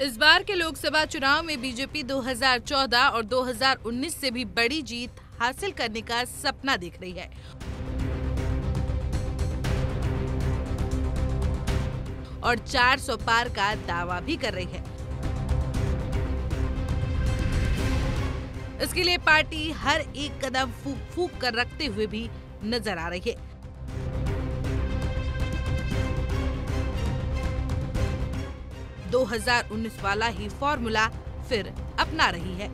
इस बार के लोकसभा चुनाव में बीजेपी 2014 और 2019 से भी बड़ी जीत हासिल करने का सपना देख रही है। और 400 पार का दावा भी कर रही है। इसके लिए पार्टी हर एक कदम फूक फूक कर रखते हुए भी नज़र आ रही है। दो हज़ार उन्नीस वाला ही फॉर्मूला फिर अपना रही है।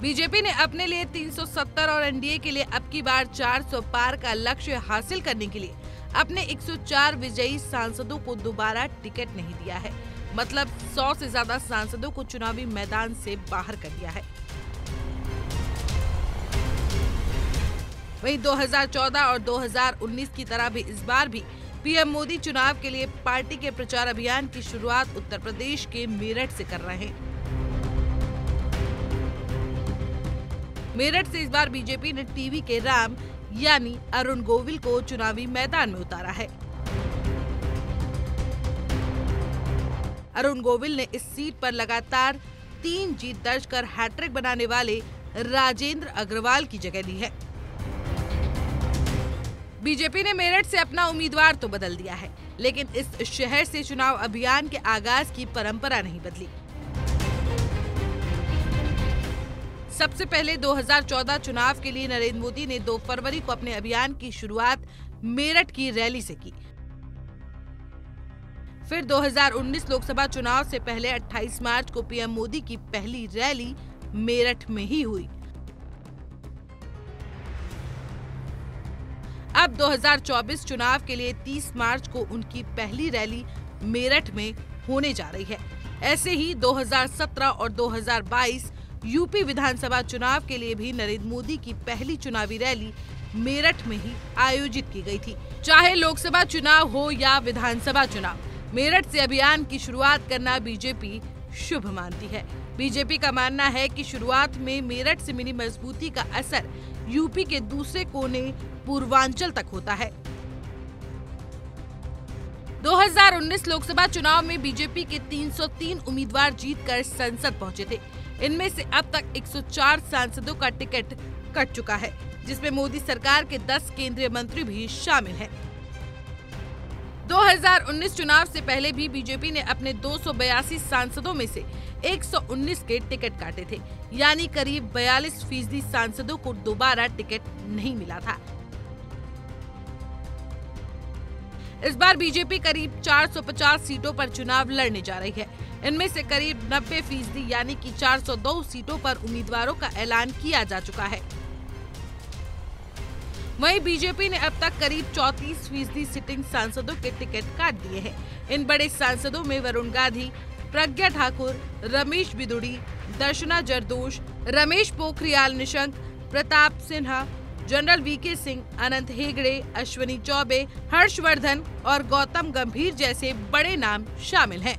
बीजेपी ने अपने लिए 370 और एनडीए के लिए अब की बार 400 पार का लक्ष्य हासिल करने के लिए अपने 104 विजयी सांसदों को दोबारा टिकट नहीं दिया है। मतलब 100 से ज़्यादा सांसदों को चुनावी मैदान से बाहर कर दिया है। वहीं 2014 और 2019 की तरह भी इस बार भी पीएम मोदी चुनाव के लिए पार्टी के प्रचार अभियान की शुरुआत उत्तर प्रदेश के मेरठ से कर रहे हैं। मेरठ से इस बार बीजेपी ने टीवी के राम, यानी अरुण गोविल को चुनावी मैदान में उतारा है। अरुण गोविल ने इस सीट पर लगातार तीन जीत दर्ज कर हैट्रिक बनाने वाले राजेंद्र अग्रवाल की जगह ली है। बीजेपी ने मेरठ से अपना उम्मीदवार तो बदल दिया है, लेकिन इस शहर से चुनाव अभियान के आगाज़ की परंपरा नहीं बदली। सबसे पहले 2014 चुनाव के लिए नरेंद्र मोदी ने 2 फरवरी को अपने अभियान की शुरुआत मेरठ की रैली से की। फिर 2019 लोकसभा चुनाव से पहले 28 मार्च को पीएम मोदी की पहली रैली मेरठ में ही हुई। अब 2024 चुनाव के लिए 30 मार्च को उनकी पहली रैली मेरठ में होने जा रही है। ऐसे ही 2017 और 2022 यूपी विधानसभा चुनाव के लिए भी नरेंद्र मोदी की पहली चुनावी रैली मेरठ में ही आयोजित की गई थी। चाहे लोकसभा चुनाव हो या विधानसभा चुनाव, मेरठ से अभियान की शुरुआत करना बीजेपी शुभ मानती है। बीजेपी का मानना है कि शुरुआत में मेरठ से मिली मजबूती का असर यूपी के दूसरे कोने पूर्वांचल तक होता है। 2019 लोकसभा चुनाव में बीजेपी के 303 उम्मीदवार जीतकर संसद पहुँचे थे। इनमें से अब तक 104 सांसदों का टिकट कट चुका है, जिसमें मोदी सरकार के 10 केंद्रीय मंत्री भी शामिल हैं। 2019 चुनाव से पहले भी बीजेपी ने अपने दो सौ बयासी सांसदों में से 119 के टिकट काटे थे। यानी करीब 42 फ़ीसदी सांसदों को दोबारा टिकट नहीं मिला था। इस बार बीजेपी करीब 450 सीटों पर चुनाव लड़ने जा रही है। इनमें से करीब 90 फ़ीसदी यानी कि 402 सीटों पर उम्मीदवारों का ऐलान किया जा चुका है। वहीं बीजेपी ने अब तक करीब 34 फ़ीसदी सिटिंग सांसदों के टिकट काट दिए हैं। इन बड़े सांसदों में Varun Gandhi, Pragya Thakur, Ramesh Bidhuri, Darshana Jardosh Ramesh Pokhriyal Nishank, Pratap Sinha, general V K Singh, Anant Hegde, Ashwini Choubey, Harshvardhan और गौतम गंभीर जैसे बड़े नाम शामिल हैं।